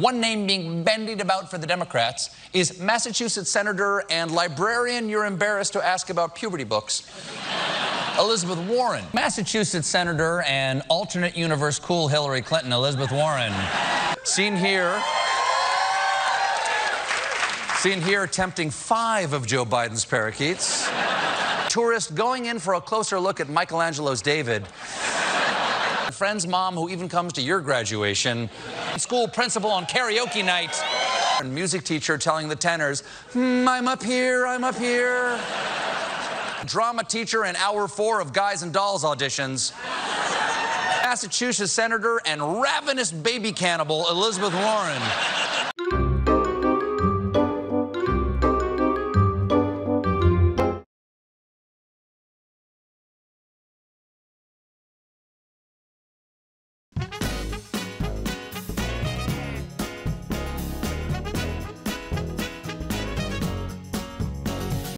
One name being bandied about for the Democrats is Massachusetts Senator and librarian you're embarrassed to ask about puberty books. Elizabeth Warren. Massachusetts Senator and alternate universe cool Hillary Clinton, Elizabeth Warren. Seen here. Seen here tempting five of Joe Biden's parakeets. Tourist going in for a closer look at Michelangelo's David. Friend's mom who even comes to your graduation. School principal on karaoke night. And music teacher telling the tenors, hmm, I'm up here, I'm up here. Drama teacher in hour four of Guys and Dolls auditions. Massachusetts Senator and ravenous baby cannibal Elizabeth Warren.